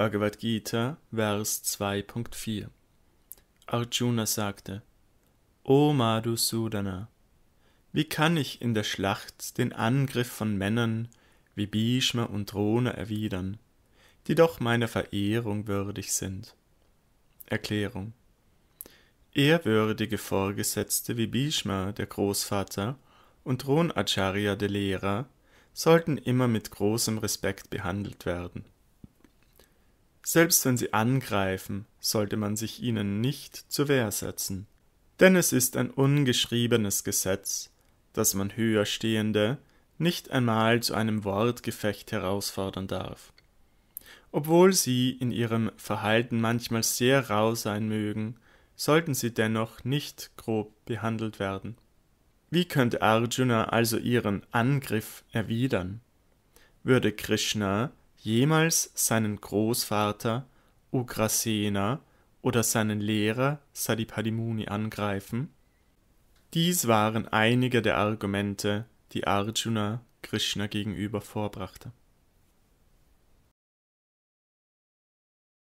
Bhagavad Gita, Vers 2.4 Arjuna sagte, O Madhusudana, wie kann ich in der Schlacht den Angriff von Männern wie Bhishma und Drona erwidern, die doch meiner Verehrung würdig sind? Erklärung Ehrwürdige Vorgesetzte wie Bhishma, der Großvater, und Dronacharya, der Lehrer, sollten immer mit großem Respekt behandelt werden. Selbst wenn sie angreifen, sollte man sich ihnen nicht zur Wehr setzen, denn es ist ein ungeschriebenes Gesetz, dass man Höherstehende nicht einmal zu einem Wortgefecht herausfordern darf. Obwohl sie in ihrem Verhalten manchmal sehr rau sein mögen, sollten sie dennoch nicht grob behandelt werden. Wie könnte Arjuna also ihren Angriff erwidern? Würde Krishna jemals seinen Großvater Ugrasena oder seinen Lehrer Sadipadimuni angreifen? Dies waren einige der Argumente, die Arjuna Krishna gegenüber vorbrachte.